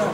rồi.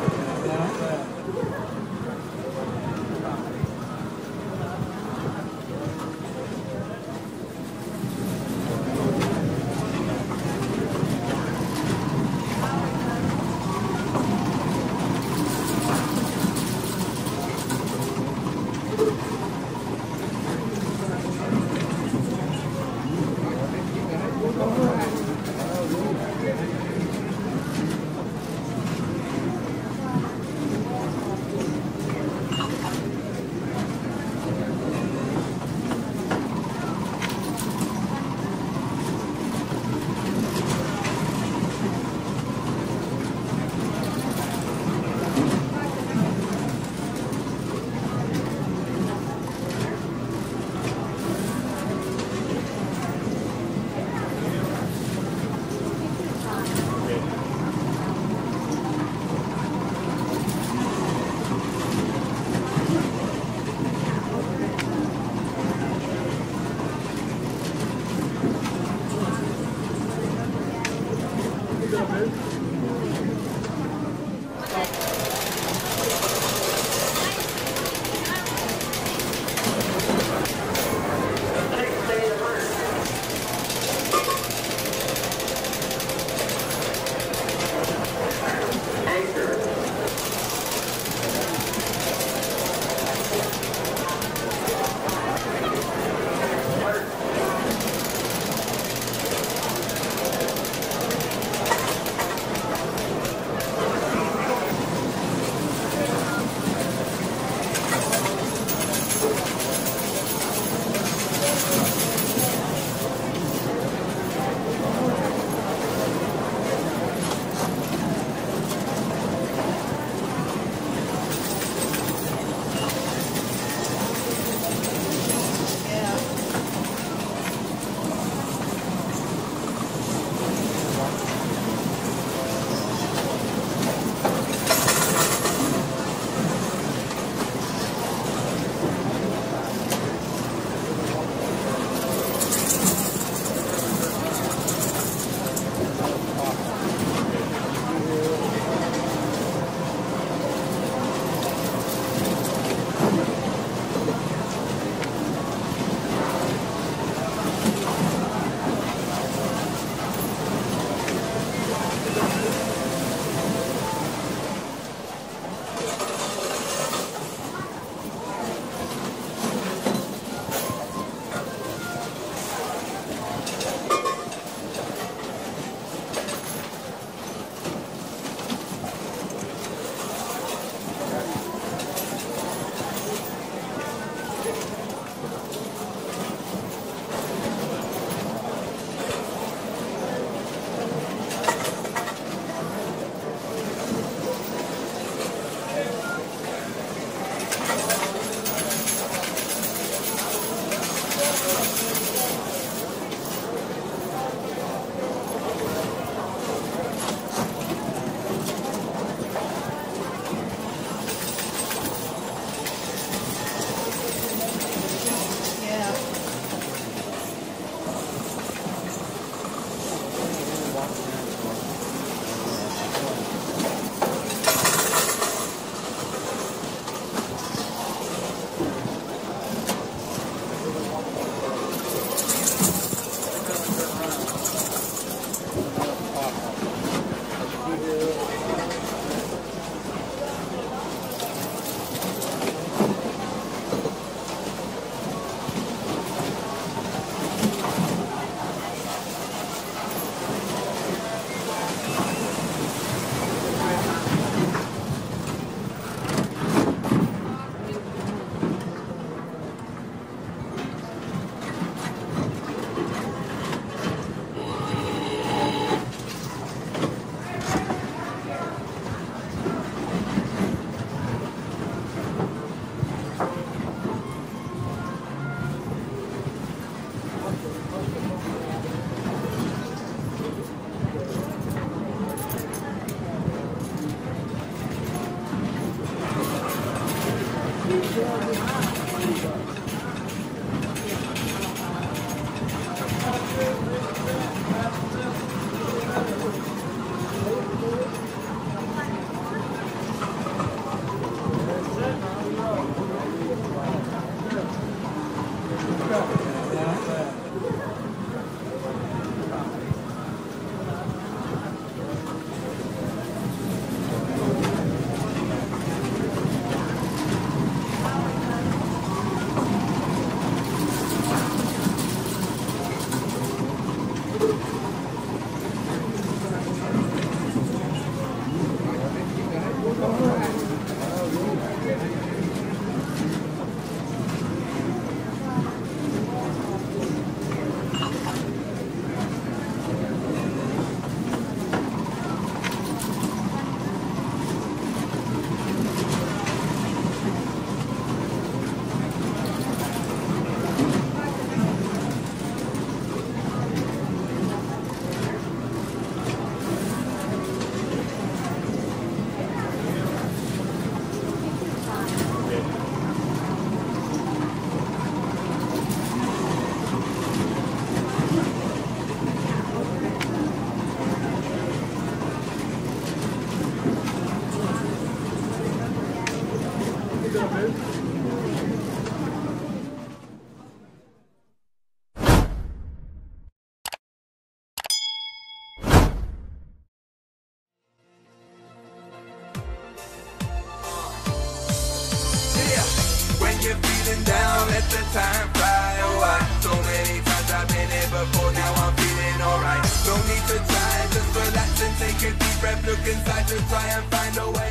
Time fly away. So many times I've been here before, now I'm feeling alright. No need to try, just relax and take a deep breath. Look inside to try and find a way.